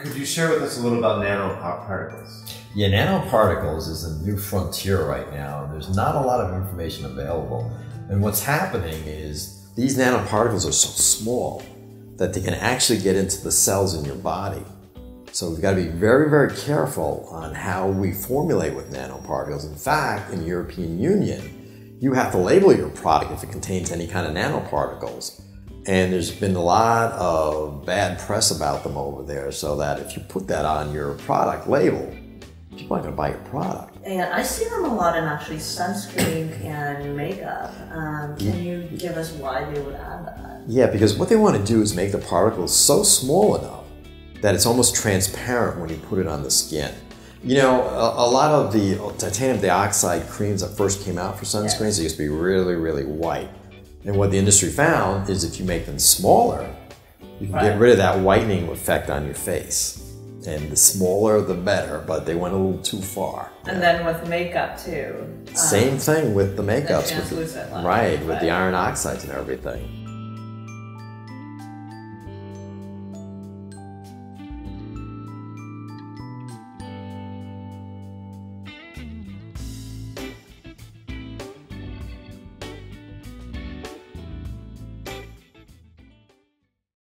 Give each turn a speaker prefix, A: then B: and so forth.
A: Could you share with us a little about nanoparticles?
B: Yeah, nanoparticles is a new frontier right now, there's not a lot of information available. And what's happening is these nanoparticles are so small that they can actually get into the cells in your body. So we've got to be very, very careful on how we formulate with nanoparticles. In fact, in the European Union, you have to label your product if it contains any kind of nanoparticles. And there's been a lot of bad press about them over there, so that if you put that on your product label, people aren't going to buy your product.
C: And I see them a lot in actually sunscreen and makeup. Um, can you give us why they would add that?
B: Yeah, because what they want to do is make the particles so small enough that it's almost transparent when you put it on the skin. You know, a, a lot of the titanium dioxide creams that first came out for sunscreens,
C: Yes.
B: they used to be really, really white. And what the industry found is if you make them smaller, you can
C: Right.
B: get rid of that whitening effect on your face. And the smaller, the better, but they went a little too far.
C: And then with makeup too. um,
B: Same thing with the makeups, with the,
C: line,
B: right, with the iron oxides and everything.